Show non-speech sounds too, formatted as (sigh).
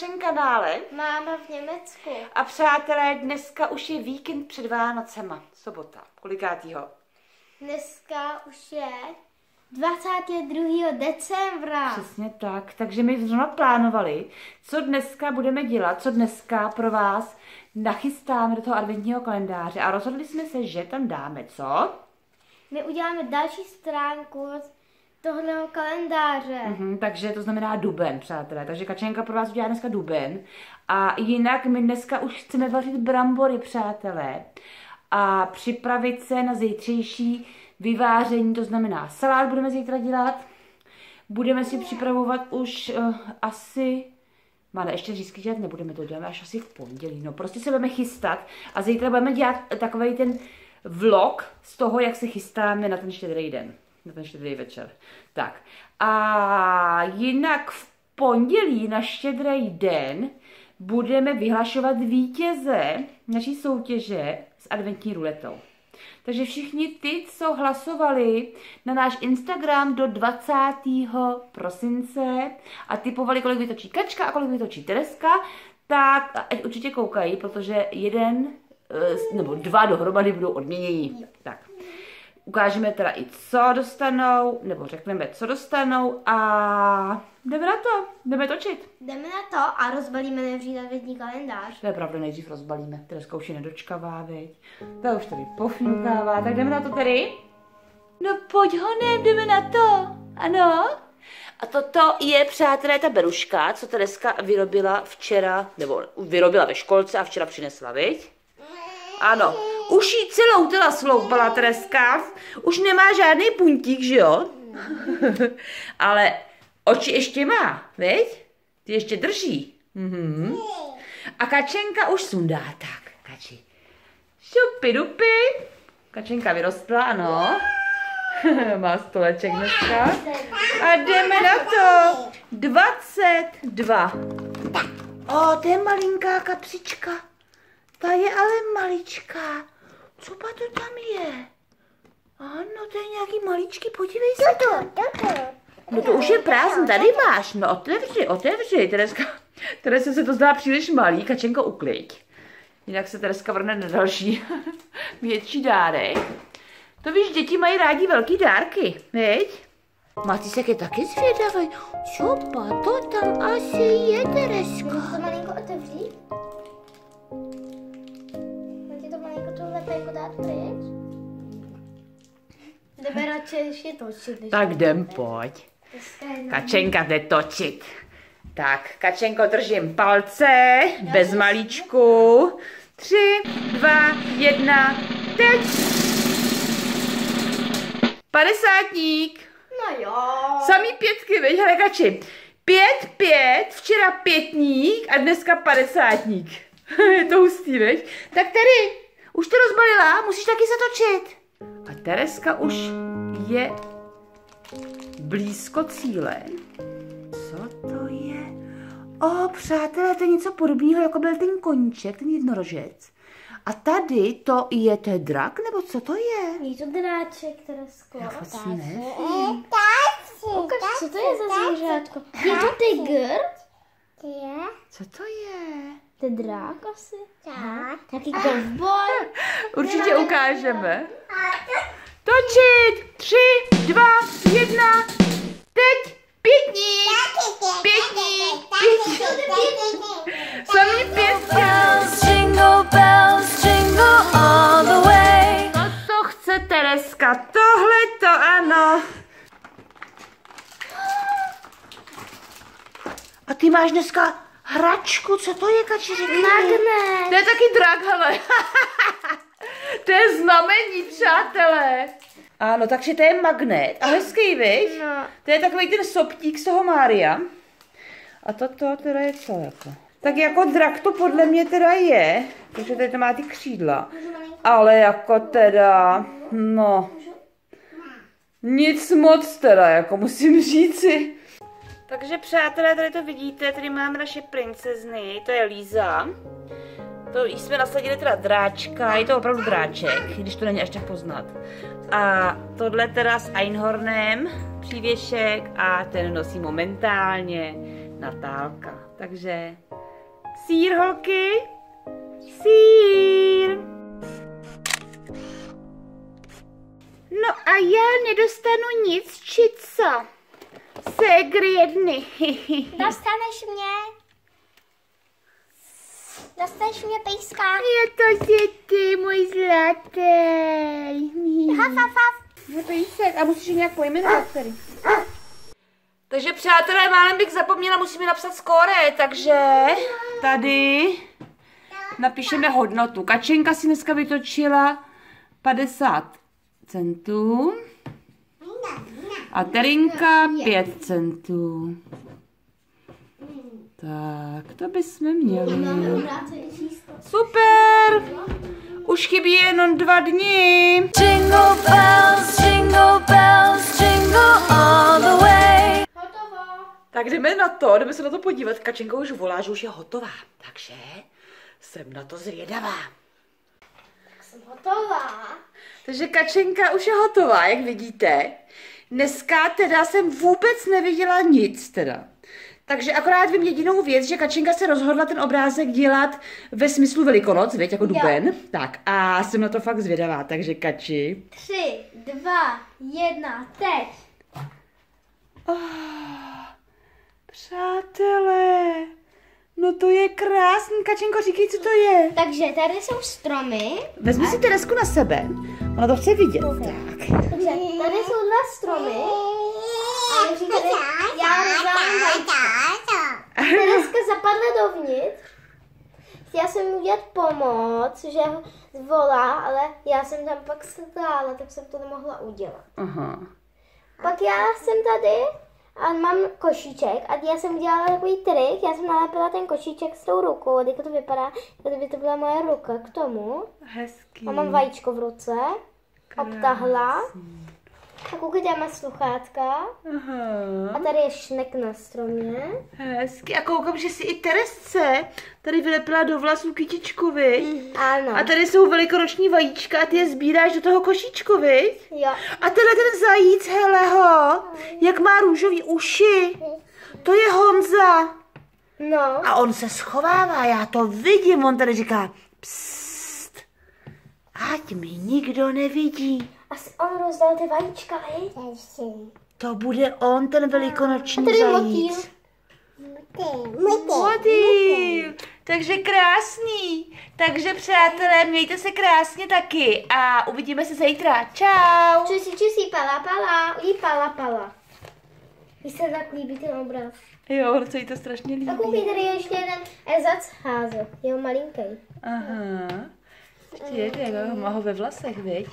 našem kanále. Máme v Německu. A přátelé, dneska už je víkend před Vánocema. Sobota. Kolikátýho? Dneska už je 22. decembra. Přesně tak. Takže my zrovna plánovali, co dneska budeme dělat, co dneska pro vás nachystáme do toho adventního kalendáře. A rozhodli jsme se, že tam dáme co? My uděláme další stránku tohoto kalendáře. Mhm, takže to znamená duben, přátelé. Takže Kačenka pro vás udělá dneska duben. A jinak my dneska už chceme vařit brambory, přátelé. A připravit se na zítřejší vyváření, to znamená salát budeme zítra dělat. Budeme si připravovat už uh, asi ale ještě řízky dělat nebudeme, to děláme až asi v pondělí. No prostě se budeme chystat a zítra budeme dělat takový ten vlog z toho, jak se chystáme na ten štědrý den na ten štědrý večer. Tak. A jinak v pondělí na štědrý den budeme vyhlašovat vítěze naší soutěže s adventní ruletou. Takže všichni ty, co hlasovali na náš Instagram do 20. prosince a typovali, kolik vytočí Kačka a kolik vytočí Tereska, tak ať určitě koukají, protože jeden eh, nebo dva dohromady budou odměnění. Tak ukážeme teda i co dostanou, nebo řekneme, co dostanou a jdeme na to, jdeme točit. Jdeme na to a rozbalíme nejdřív adventní kalendář. To je pravda, nejdřív rozbalíme. Už je nedočkavá, viď? Ta už tady pofňukává, tak jdeme na to tedy? No pojď honem, jdeme na to, ano? A toto je, přátelé, ta beruška, co Tereska vyrobila včera, nebo vyrobila ve školce a včera přinesla, viď? Ano, už jí celou teda sloupala Tereska, už nemá žádný puntík, že jo? (laughs) Ale oči ještě má, veď? Ty ještě drží. Mhm. A Kačenka už sundá, tak, Kači. Šupy dupy. Kačenka vyrostla, ano. (laughs) má stoleček dneska. A jdeme na to. 22. O, to je malinká kapsička. Ta je ale maličká. Co pa to tam je? Ano, to je nějaký maličký, podívej se to. No to už je prázdný, tady máš. No otevři, otevři. Tereska, (laughs) Tereska se to zdá příliš malý, Kačenko uklid. Jinak se Tereska vrne na další (laughs) větší dárek. To víš, děti mají rádi velký dárky, veď? Matisek je taky zvědavý. Co pa to tam asi je, Tereska? Malinko otevřít? Dát pryč? Jdeme radši ještě točit. Tak jdem, pojď. Kačenka jde točit. Tak, Kačenko, držím palce, bez malíčku. Tři, dva, jedna, teď. Padesátník. No jo. Samý pětky, veď, hele, Kači. Pět, pět, včera pětník a dneska padesátník. (laughs) Je to hustý, veď? Tak tady, už to rozbalila, musíš taky zatočit. A Tereska už je blízko cíle. Co to je? O, přátelé, to je něco podobného, jako byl ten koníček, ten jednorožec. A tady to je, to je drak, nebo co to je? Je to dráček, Teresko. Já vůbec nevím. Ukaž, co to je za zvířátko? Je to tygr? Co to je? To je drák asi? Tak. Taky kovboj? (laughs) Určitě ukážeme. Točit! Tři, dva, jedna, teď! Pětník! Pětník! Pětník! Samý pětky! Jingle bells, jingle all the way. No to chce Tereska, tohle to ano. A ty máš dneska Hračku, co to je, řekni Magnet. To je taky drak, hele. (laughs) to je znamení, přátelé. Ano, takže to je magnet. A hezký, viď? No. To je takový ten soptík z toho Mária. A toto teda je co jako? Tak jako drak to podle mě teda je, protože tady to má ty křídla. Ale jako teda, no, nic moc teda, jako musím říci. Takže přátelé, tady to vidíte, tady máme naše princezny, to je Líza. To jsme nasadili teda dráčka, je to opravdu dráček, když to není až tak poznat. A tohle teda s Einhornem, přívěšek a ten nosí momentálně Natálka. Takže sír, holky. Sír. No a já nedostanu nic, či co? Segr jedny. (laughs) Dostaneš mě? Dostaneš mě pejska? Je to si ty, můj zlatý. Haf, haf, haf. Je pejsek. A musíš ji nějak pojmenovat tady. Takže přátelé, málem bych zapomněla, musíme napsat skóre, takže tady napíšeme hodnotu. Kačenka si dneska vytočila 50 centů a Terinka 5 centů. Tak, to bychom měli. Super! Už chybí jenom dva dny. Jingle bells, jingle bells, jingle all the way. Hotovo. Tak jdeme na to, jdeme se na to podívat. Kačenka už volá, že už je hotová. Takže jsem na to zvědavá. Jsem hotová. Takže Kačenka už je hotová, jak vidíte. Dneska teda jsem vůbec neviděla nic teda. Takže akorát vím jedinou věc, že Kačenka se rozhodla ten obrázek dělat ve smyslu Velikonoc, věď, jako duben. Tak a jsem na to fakt zvědavá, takže Kači. Tři, dva, jedna, teď. Ah, přátelé, no to je krásný. Kačenko, říkej, co to je. Takže tady jsou stromy. Vezmi si Teresku na sebe. Ona to chce vidět. Tak. Takže tady jsou dva stromy. A tady, já rozdávám vajíčka. Tereska zapadla dovnitř. Chtěla jsem mu udělat pomoc, že ho zvolá, ale já jsem tam pak stála, tak jsem to nemohla udělat. Aha. Pak já jsem tady a mám košíček a já jsem udělala takový trik, já jsem nalepila ten košíček s tou rukou, a to vypadá, jako kdyby to byla moje ruka k tomu. Hezký. A mám vajíčko v ruce, obtahla. A koukejte, má sluchátka. Aha. A tady je šnek na stromě. Hezky. A koukám, že si i Teresce tady vylepila do vlasů kytičkovi. Ano. A tady jsou velikonoční vajíčka a ty je sbíráš do toho košíčku, viď? Jo. A tenhle ten zajíc, heleho, jak má růžový uši. To je Honza. No. A on se schovává, já to vidím, on tady říká, psst, ať mi nikdo nevidí. A s- on rozdal ty vajíčka, hej? To bude on, ten velikonoční A tady zajíc. motýl. Takže krásný. Takže přátelé, mějte se krásně taky a uvidíme se zítra. Čau. Čusí, čusí, pala, pala. Jí pala, pala. Mně se tak líbí ten obraz. Jo, se jí to strašně líbí. A koukej, tady je ještě jeden ezac háze. Je malinký. Aha. Ještě jeden, má ho ve vlasech, viď?